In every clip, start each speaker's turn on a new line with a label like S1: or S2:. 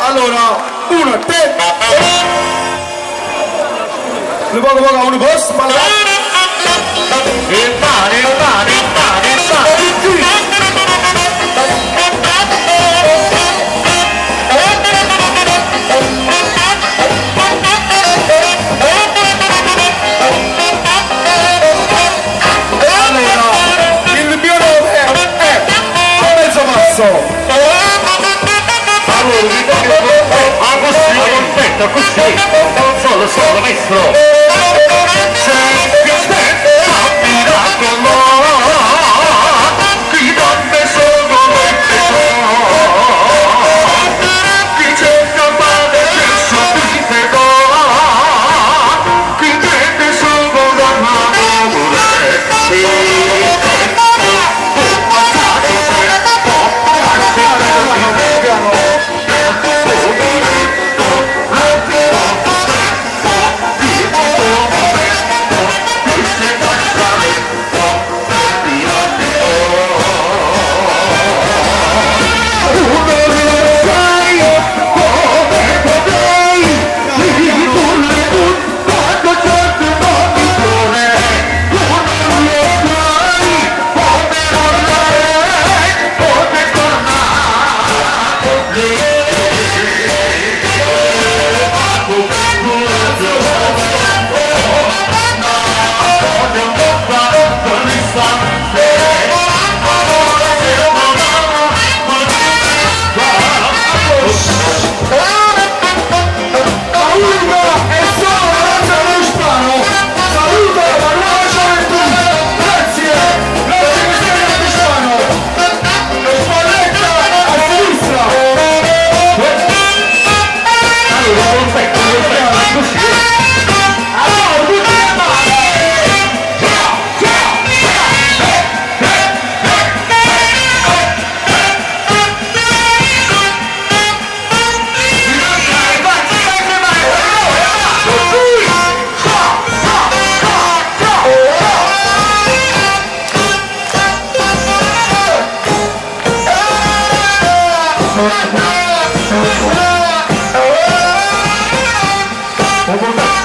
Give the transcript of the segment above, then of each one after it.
S1: Allora, uno, te. Nu poco poco, uno post, ma.
S2: Il pane, il pane, il pane, il pane.
S1: Pro.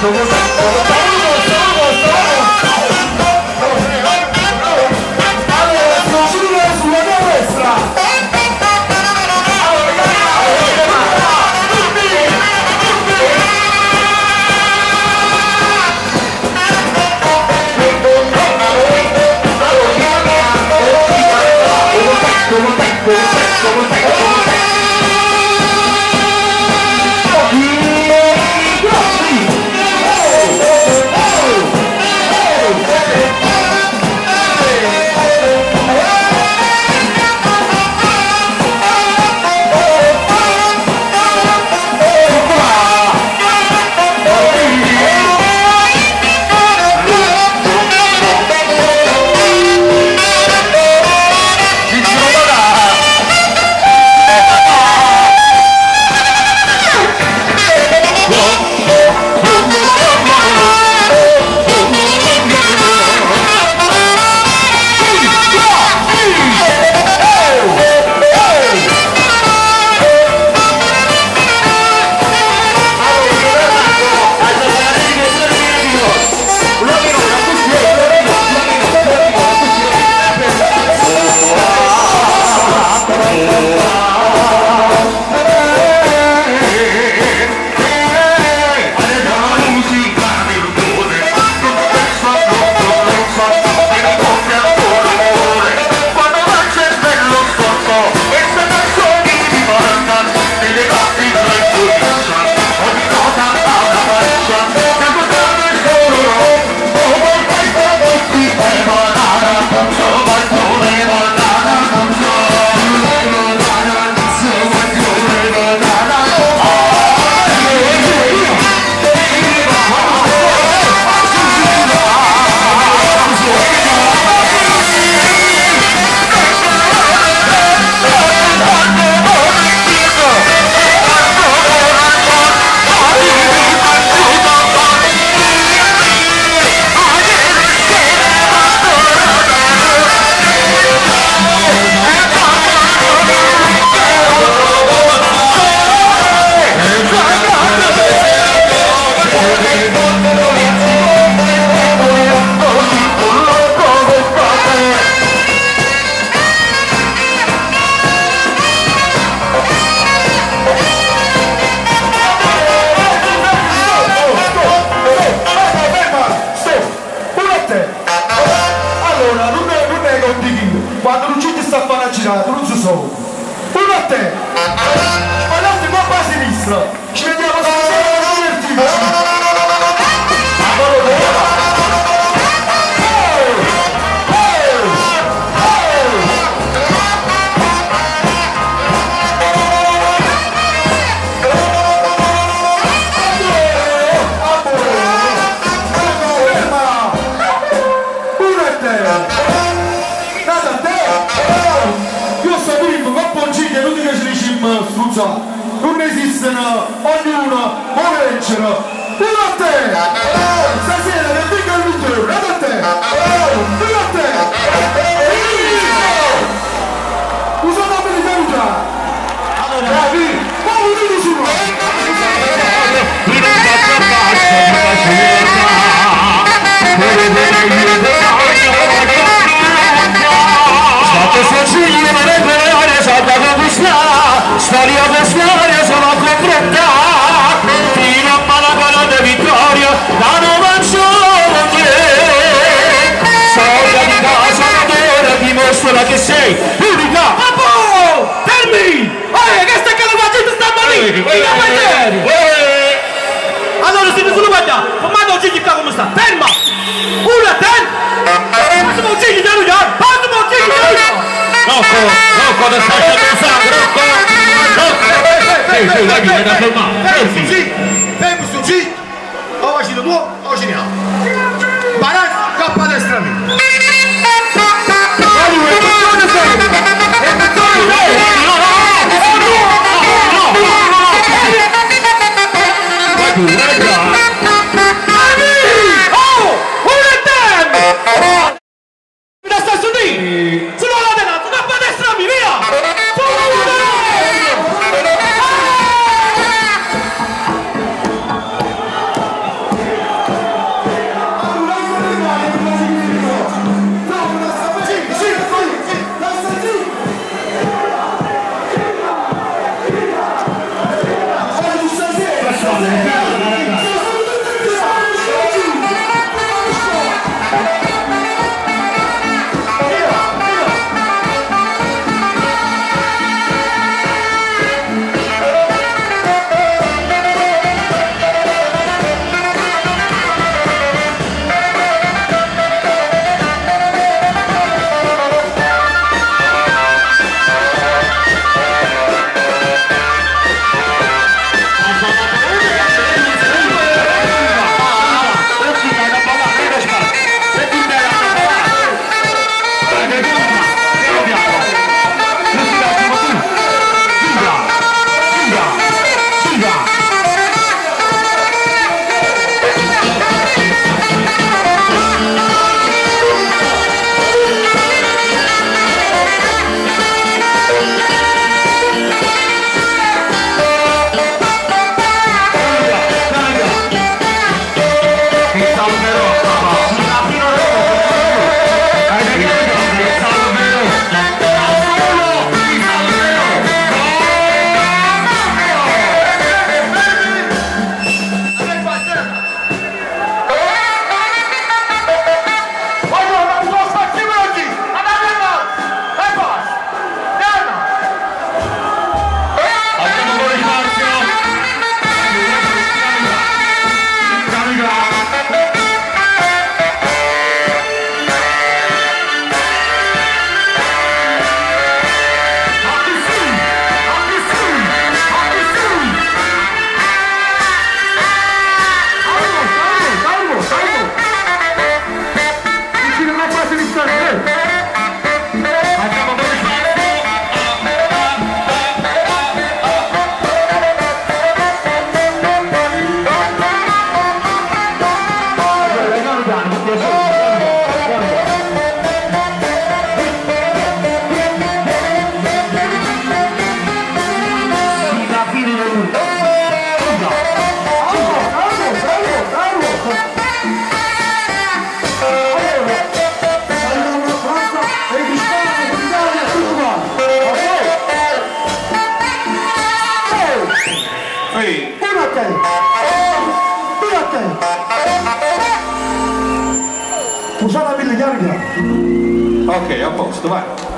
S1: 너무 esistono, non esistono, ognuno può vincere. Viva a te! Oh, stasera non dico il giorno, ad a te!
S2: Oh, viva a te! primera Okay,
S1: I'm post. posto, vai.